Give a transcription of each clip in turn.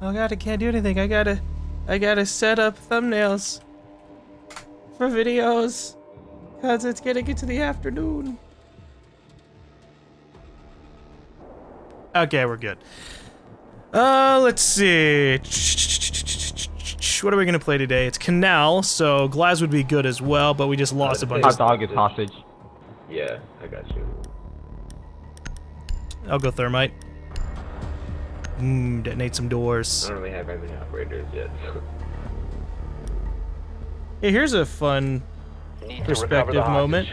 Oh god, I can't do anything. I gotta, I gotta set up thumbnails for videos, cause it's getting into the afternoon. Okay, we're good. Uh, let's see. What are we gonna play today? It's Canal, so Glaz would be good as well, but we just lost a bunch Hot of. dog is hostage. Yeah, I got you. I'll go Thermite. Mmm, detonate some doors. I don't really have any operators yet. Hey, here's a fun Need to recover perspective moment.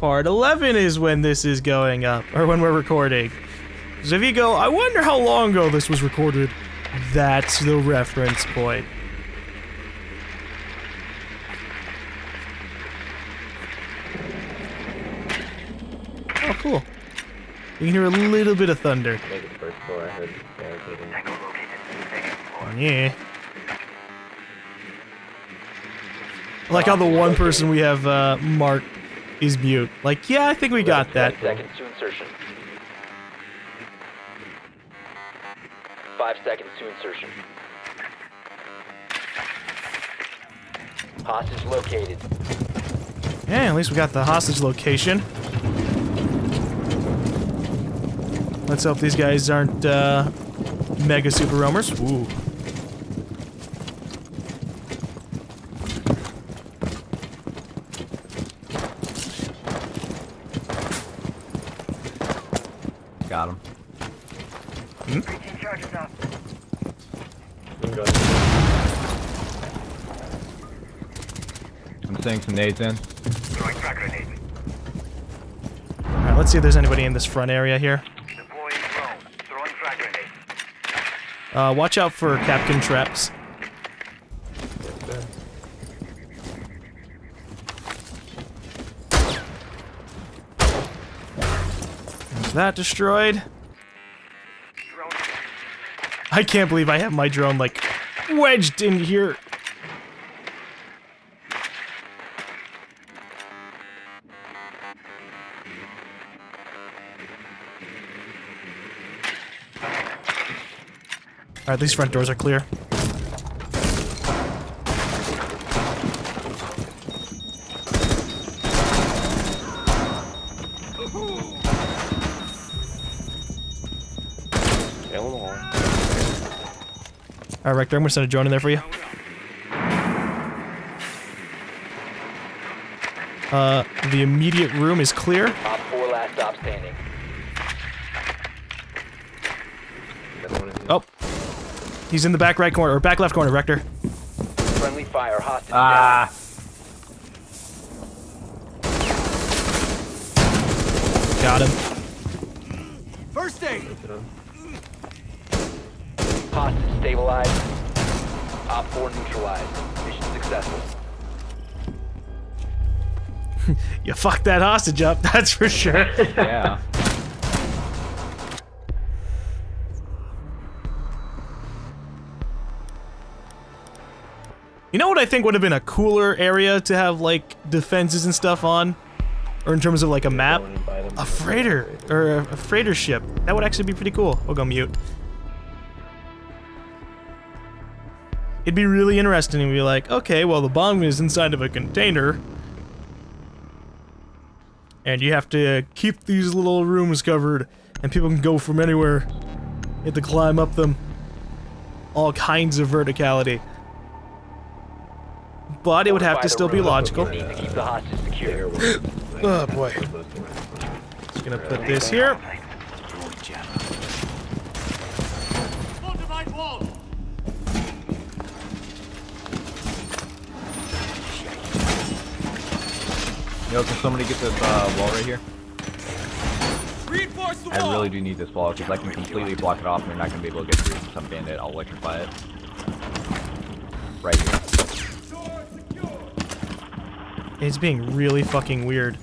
Part 11 is when this is going up, or when we're recording. So if you go, I wonder how long ago this was recorded, that's the reference point. Oh, cool. You can hear a little bit of thunder. Maybe the first floor I heard barricading. Yeah. I like how the one person we have uh, marked is mute. Like, yeah, I think we got that. Seconds to insertion. Five seconds to insertion. Hostage located. Yeah, at least we got the hostage location. Let's hope these guys aren't uh, mega super roamers. Ooh. Got him. I'm going. I'm sending some nades in. Alright, let's see if there's anybody in this front area here. Uh, watch out for Kapkan traps. That destroyed. I can't believe I have my drone like wedged in here. Alright, these front doors are clear. Alright, Rector, I'm gonna send a drone in there for you. Uh, the immediate room is clear. Op 4 last stop standing. That one is- Oh. He's in the back right corner, or back left corner, Rector. Friendly fire. Hostage Ah! Got him. First aid. Hostage stabilized. Op 4 neutralized. Mission successful. You fucked that hostage up, that's for sure. Yeah. What I think would have been a cooler area to have like defenses and stuff on? Or in terms of like a map? Go in and buy them. A freighter, or a, a freighter ship. That would actually be pretty cool. We'll go mute. It'd be really interesting to be like, okay, well the bomb is inside of a container. And you have to keep these little rooms covered, and people can go from anywhere. You have to climb up them. All kinds of verticality. But it would have to still be logical. Need to keep the hostage secure. Oh boy. Just gonna put this here. Yo, can somebody get this uh, wall right here? I really do need this wall because I can completely block it off and they're not gonna be able to get through since I'm bandit. I'll electrify it. Right here. It's being really fucking weird.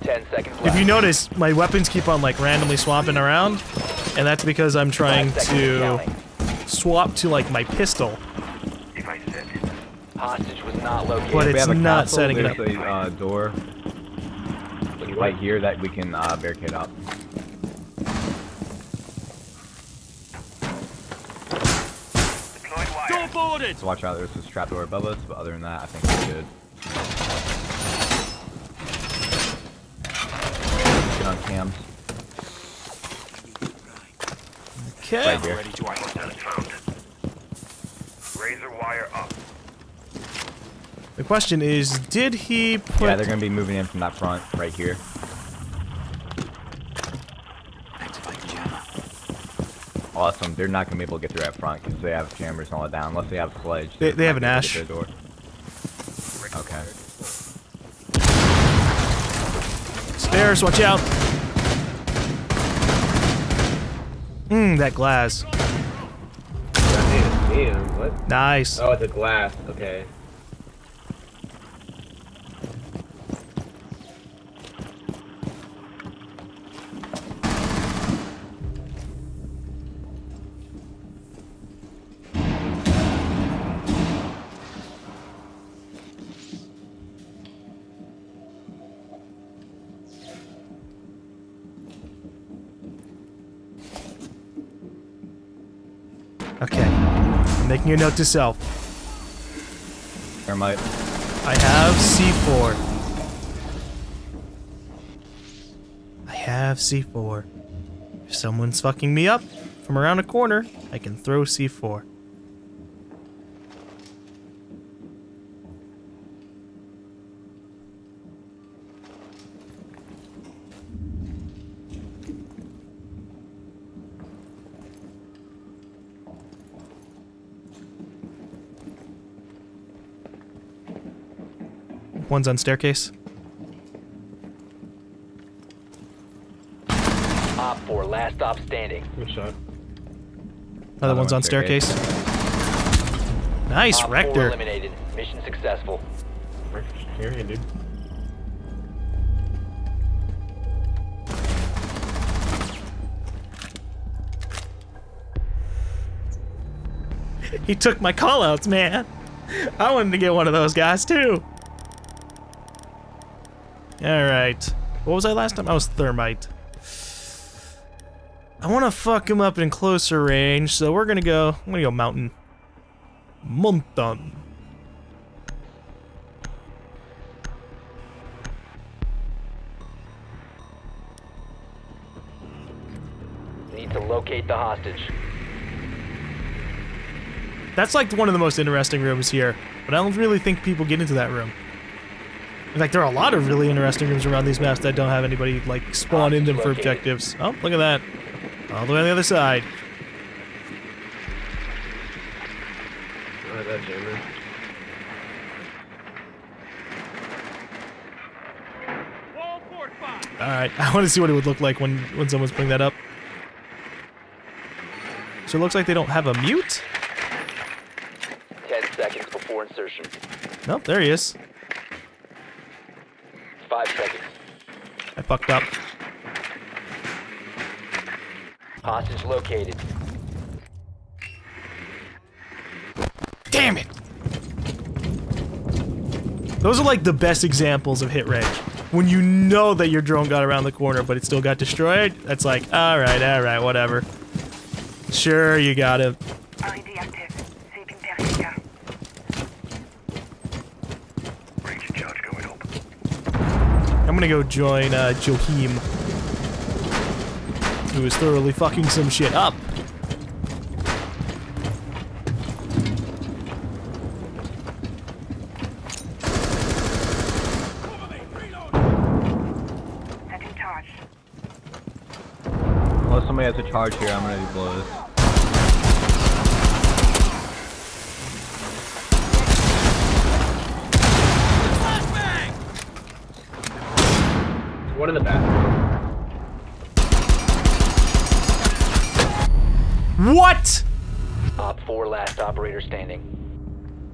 Ten seconds left. If you notice, my weapons keep on like randomly swapping around, and that's because I'm trying to swap to like my pistol. Hostage was not located. But it's not console, setting it up. A uh, door right here that we can uh, barricade up. Wire. Door boarded. So watch out, there's this trapdoor above us, but other than that, I think we're good. Get on cams. Okay. Right here. Ready to identify. found. Razor wire up. The question is, did he put... Yeah, they're gonna be moving in from that front, right here. Awesome. They're not gonna be able to get through that front because they have jammers and all that down, unless they have a sledge. They- They're have an gonna get ash. door. Okay. Stairs, watch out. Mmm, that glass. I didn't see him. What? Nice. Oh, it's a glass. Okay. Okay. I'm making a note to self. Thermite. I have C4. I have C4. If someone's fucking me up from around a corner, I can throw C4. One's on staircase. Op 4, last stop standing. Good shot. Another one's on staircase. Nice, Op Rector. eliminated. Mission successful. Here, here, dude. He took my callouts, man. I wanted to get one of those guys too. All right. What was I last time? I was thermite. I want to fuck him up in closer range, so we're gonna go. I'm gonna go mountain. Mountain. Need to locate the hostage. That's like one of the most interesting rooms here, but I don't really think people get into that room. In fact, there are a lot of really interesting rooms around these maps that don't have anybody like spawn in them for objectives. Oh, look at that. All the way on the other side. That jammer. Alright, I want to see what it would look like when, when someone's putting that up. So it looks like they don't have a mute? 10 seconds before insertion. Nope, there he is. 5 seconds. I fucked up. Hostage located. Damn it! Those are like the best examples of hit range. When you know that your drone got around the corner, but it still got destroyed, that's like, alright, alright, whatever. Sure, you got him. LED active. Sweeping perimeter. Range charge going up. I'm gonna go join uh, Johim, who is thoroughly fucking some shit up. Unless somebody has a charge here, I'm gonna blow this. What? Op 4, last operator standing.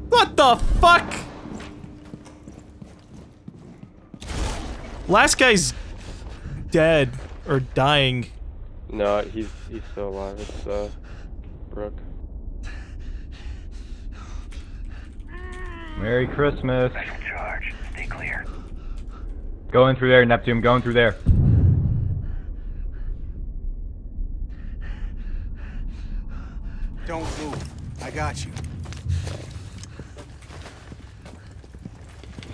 What the fuck? Last guy's dead or dying. No, he's he's still alive. It's uh, Brooke. Merry Christmas. Special charge. Stay clear. Going through there, Neptune. Going through there. Don't move. I got you.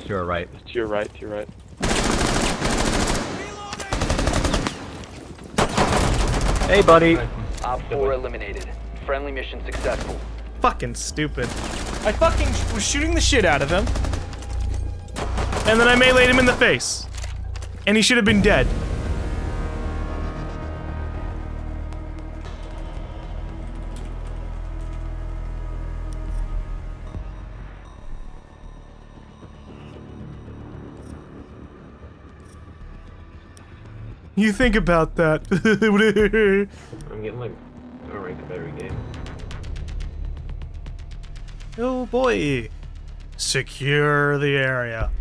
To your right. To your right, to your right. Hey, buddy. Op 4 eliminated. Friendly mission successful. Fucking stupid. I fucking was shooting the shit out of him. And then I meleeed him in the face. And he should have been dead. You think about that. I'm getting like a rank every game. oh boy. Secure the area.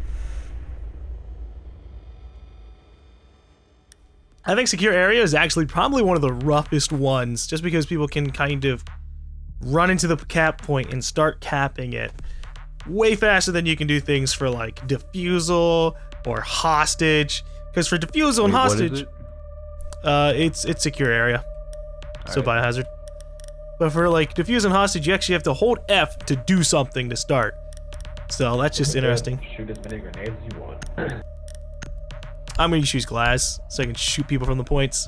I think secure area is actually probably one of the roughest ones, just because people can kind of run into the cap point and start capping it way faster than you can do things for like defusal or hostage. Because for defusal and Wait, what is hostage, it? uh, it's it's secure area, so biohazard. But for like defuse and hostage, you actually have to hold F to do something to start. So that's just interesting. Shoot as many grenades as you want. I'm gonna use Glaz so I can shoot people from the points.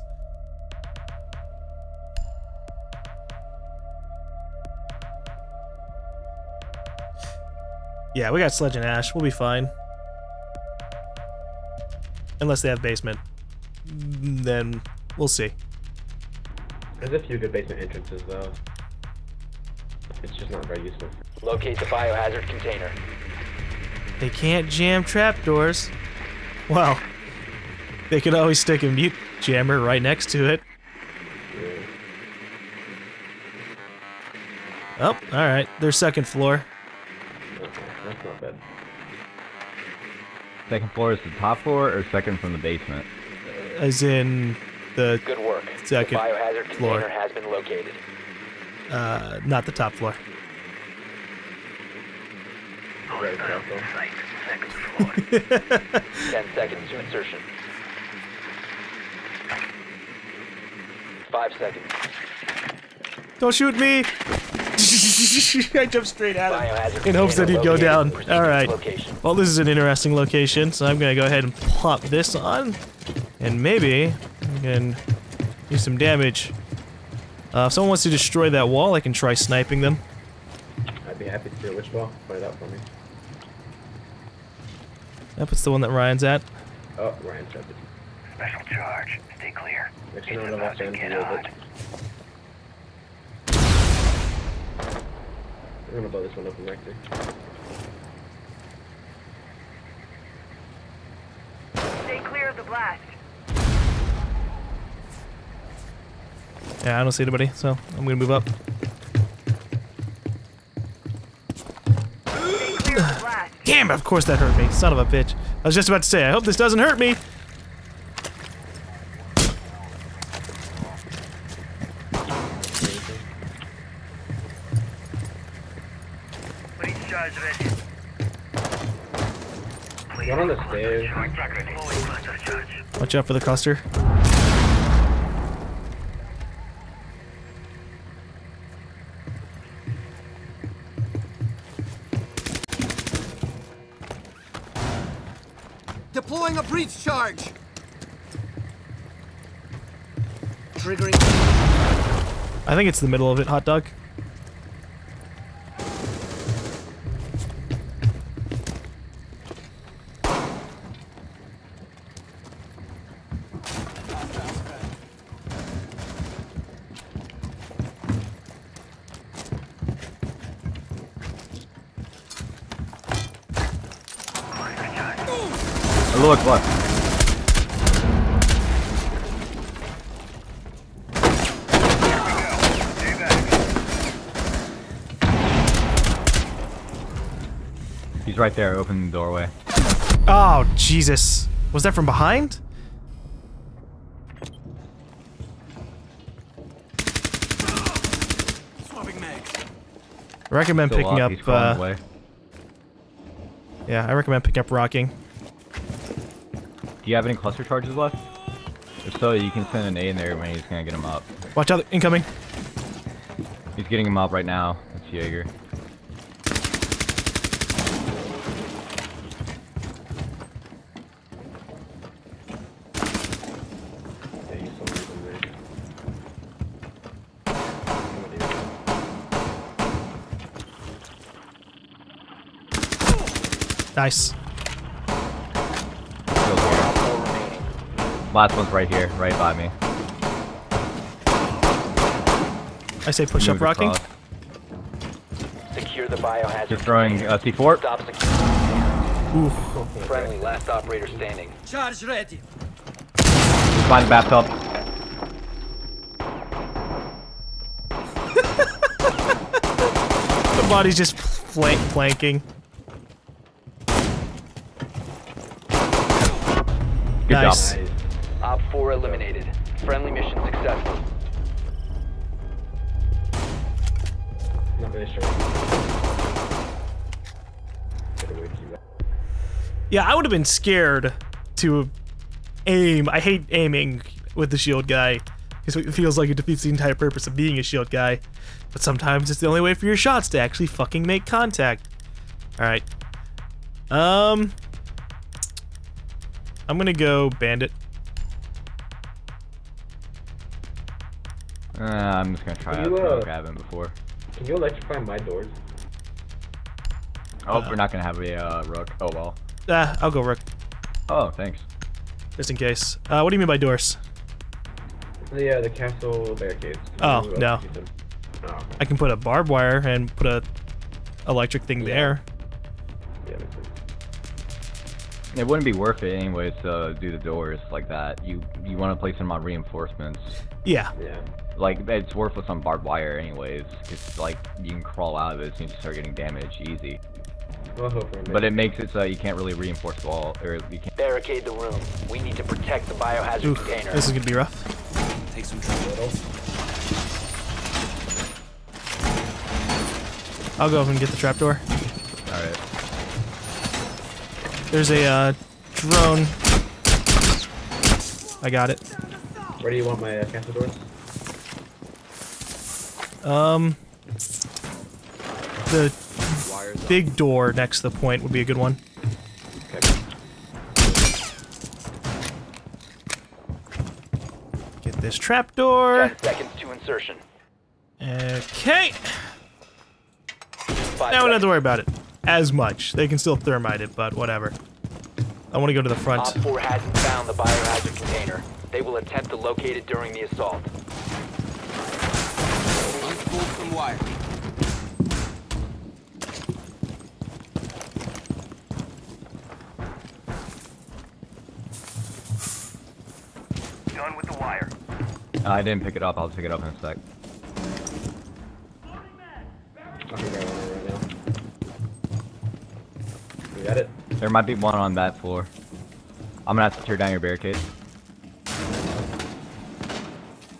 Yeah, we got Sledge and Ash. We'll be fine. Unless they have basement. Then we'll see. There's a few good basement entrances though. It's just not very useful. Locate the biohazard container. They can't jam trapdoors. Well, they could always stick a mute jammer right next to it. Oh, alright. They're second floor. Okay, that's not bad. Second floor is the top floor or second from the basement? As in the Good work. Second the biohazard floor. container has been located. uh not the top floor. Right, Hostile site, second floor. 10 seconds to insertion. 5 seconds. Don't shoot me! I jumped straight at him Biohazard in hopes that he'd go down. Alright. Well, this is an interesting location, so I'm gonna go ahead and plop this on. And maybe I can do some damage. Uh, if someone wants to destroy that wall, I can try sniping them. I'd be happy to do which wall. Point it out for me. Yep, it's the one that Ryan's at. Oh, Ryan's tried it. Special charge. Stay clear. Make It's sure no one about to in get a little hot. bit. We're gonna blow this one up in Rector. Stay clear of the blast. Yeah, I don't see anybody, so I'm gonna move up. Stay clear of the blast. Damn, of course that hurt me. Son of a bitch. I was just about to say, I hope this doesn't hurt me. Please charge ready. One on the stairs. Deploying cluster charge. Watch out for the cluster. Deploying a breach charge. Triggering. I think it's the middle of it, hot dog. Look, look. He's right there, open the doorway. Oh, Jesus. Was that from behind? Swapping mag. I recommend Still picking up, up, uh, yeah, I recommend picking up rocking. Do you have any cluster charges left? If so, you can send an A in there when he's gonna get him up. Watch out, incoming. He's getting him up right now. It's Jaeger. Nice. Last one's right here, right by me. I say push up rocking. across. Secure the biohazard. Just throwing container. uh, C4. Stop. Oof. Friendly, last operator standing. Charge ready. Find the bathtub. The body's just flank planking. Good Nice. job. Nice. Op 4 eliminated. Friendly mission successful. Not really sure. Get away from you. Yeah, I would have been scared to aim. I hate aiming with the shield guy because it feels like it defeats the entire purpose of being a shield guy. But sometimes it's the only way for your shots to actually fucking make contact. All right. Um, I'm gonna go bandit. Uh, I'm just gonna try Can out you, uh, grab him before. Can you electrify my doors? Oh, we're not gonna have a uh, rook. Oh well. Ah, I'll go rook Oh, thanks. just in case. Uh, what do you mean by doors? The uh, the castle barricades. Oh, no. Oh. I can put a barbed wire and put a electric thing Yeah. there. It wouldn't be worth it anyways to do the doors like that. You you want to place them on reinforcements. Yeah. Yeah. Like it's worthless on barbed wire anyways, because like you can crawl out of it as soon as you start getting damaged easy. Well, hopefully. But it makes it so you can't really reinforce the wall, or you can't. Barricade the room. We need to protect the biohazard Oof, container. this is gonna be rough. Take some trouble. I'll go up and get the trapdoor. All right. There's a uh, drone. I got it. Where do you want my uh, castle doors? Um, the big door next to the point would be a good one. Okay. Get this trapdoor. 10 seconds to insertion. Okay. Five Now we don't have to worry about it as much. They can still thermite it, but whatever. I want to go to the front. Op 4 hasn't found the biohazard container. They will attempt to locate it during the assault. Unfold some wire. Done with the wire. I didn't pick it up. I'll pick it up in a sec. There might be one on that floor. I'm gonna have to tear down your barricade.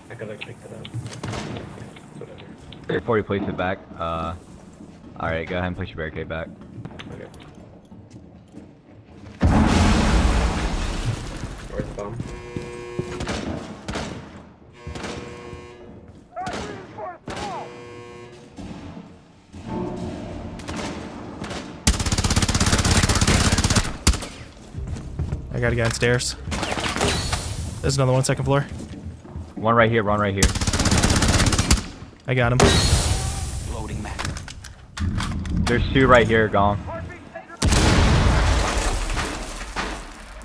I could like pick it up. Whatever. Before you place it back, uh, alright, go ahead and place your barricade back. I got guy downstairs. There's another one second floor. One right here, one right here. I got him. Loading mag. There's two right here, gone.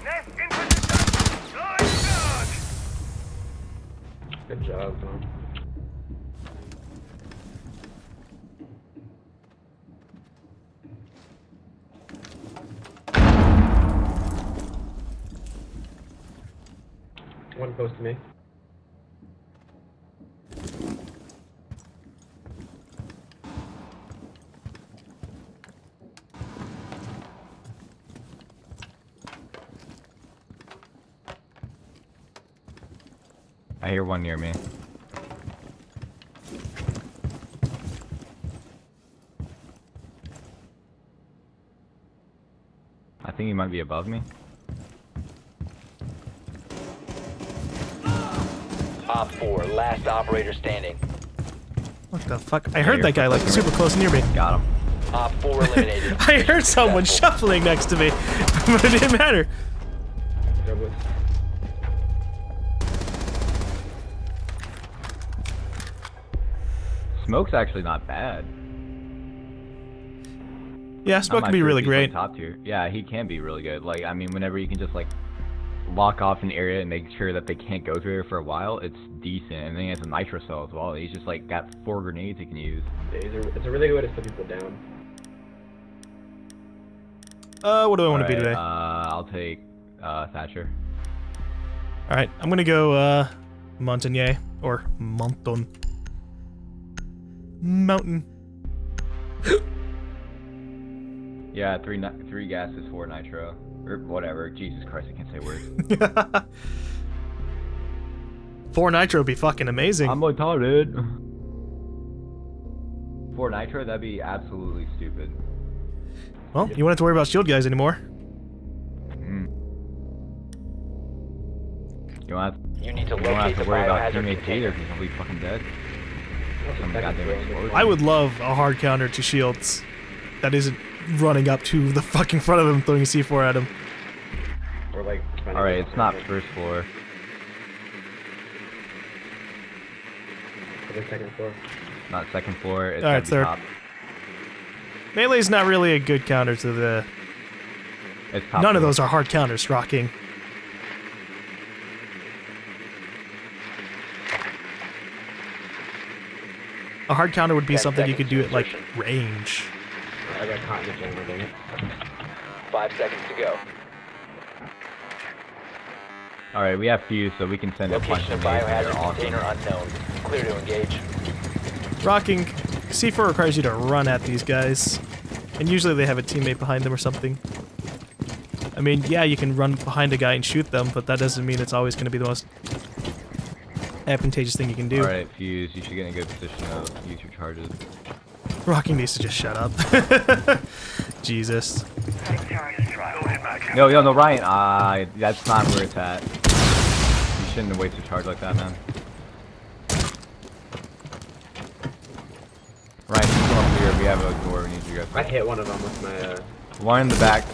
Nest in position. Nice dodge. Good job, Tom. One close to me. I hear one near me. I think he might be above me. Op 4, last operator standing. What the fuck? I heard you're that guy like fucking super close near me. Got him. Op 4 eliminated. I heard someone shuffling next to me, but it didn't matter. Smoke's actually not bad. Yeah, I'm Smoke can be really he's, like, great. top tier. Yeah, he can be really good. Like, I mean, whenever you can just like lock off an area and make sure that they can't go through it for a while, it's decent. And then he has a nitro cell as well. He's just like got four grenades he can use. It's, a, really good way to slow people down. Uh, what do I want to be today? Uh, I'll take uh, Thatcher. All right, I'm gonna go uh, Montagnier or Monton. Mountain. Yeah, three ni- three gases, four nitro, or whatever. Jesus Christ, I can't say words. Four nitro would be fucking amazing. I'm retarded. Four nitro, that'd be absolutely stupid. well, you won't have to worry about shield guys anymore. Mm. You don't have, You need to you don't have to worry about biohazard teammates either, container. because he'll be fucking dead. I would love a hard counter to shields that isn't running up to the fucking front of him throwing a C4 at him. Or like. All right, it's not first floor. Second floor. Not second floor. It's All right, third. top. Melee's not really a good counter to the. None of those are hard counters, Rocking. A hard counter would be Ten something you could do at like range. I got caught in the jammer, dang it. Five seconds to go. All right, we have few, so we can send a bunch Location of of nades. and biohazard They're awesome. container unknown. Clear to engage. Rocking C4 requires you to run at these guys, and usually they have a teammate behind them or something. I mean, yeah, you can run behind a guy and shoot them, but that doesn't mean it's always going to be the most advantageous thing you can do. All right, fuse. You should get in a good position to use your charges. Rocking needs to just shut up. Jesus. No, yo, no, Ryan. Uh, that's not where it's at. You shouldn't have wasted charge like that, man. Ryan, you come up here. We have a door. We need you guys. I hit one of them with my. Uh, One in the back.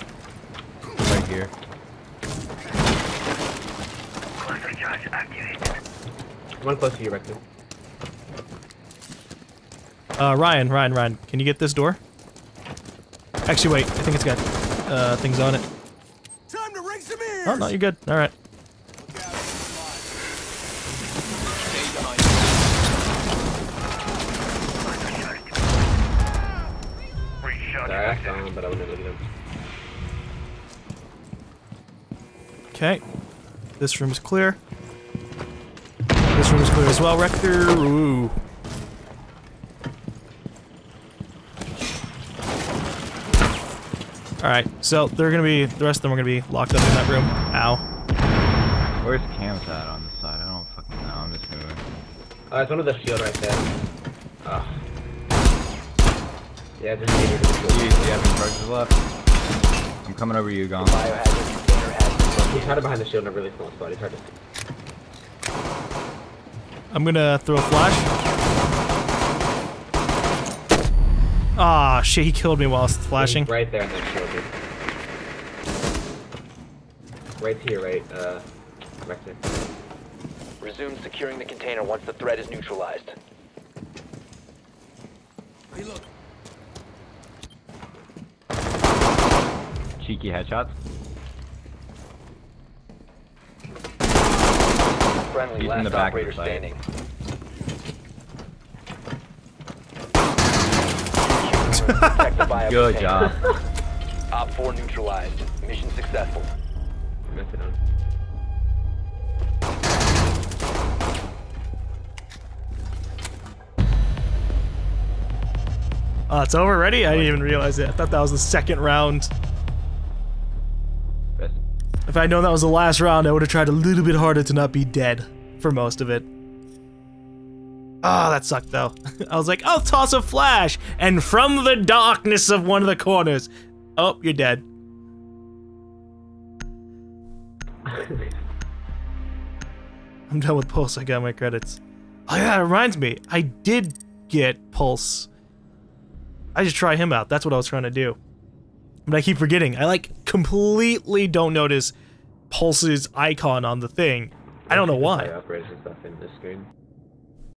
Right here. One close to you, Rector. Uh, Ryan, Ryan, Ryan, can you get this door? Actually, wait. I think it's got uh, things on it. Time to ring some ears. Oh, no, you're good. All right. Sorry, I saw him, but I wouldn't look at him. Okay. This room is clear. This room is clear as well, Rector. Ooh. Alright, so they're gonna be, the rest of them are gonna be locked up in that room. Ow. Where's Cam's at on this side? I don't fucking know. I'm just moving. Uh, it's one of the shield right there. Ugh. Yeah, just need to Do you, do you have any charges left? I'm coming over you, Gong. Biohazard container has He's hiding behind the shield in a really small spot. He's hard to see. I'm gonna throw a flash. Ah, shit, he killed me while I was flashing. Right there in that shield, dude. Right here, right, uh, Rector. Resume securing the container once the threat is neutralized. Reload. Cheeky headshots. Friendly He's in the back of the standing. Protect the bio Good job. Op 4 neutralized. Mission successful. Mess on. Oh, it's over already? I didn't even realize it. I thought that was the second round. If I'd known that was the last round, I would have tried a little bit harder to not be dead for most of it. Ah, that sucked though. I was like, I'll toss a flash, and from the darkness of one of the corners, oh, you're dead. I'm done with Pulse. I got my credits. Oh yeah, it reminds me. I did get Pulse. I just try him out. That's what I was trying to do. But I keep forgetting. I like completely don't notice Pulse's icon on the thing. I don't know why.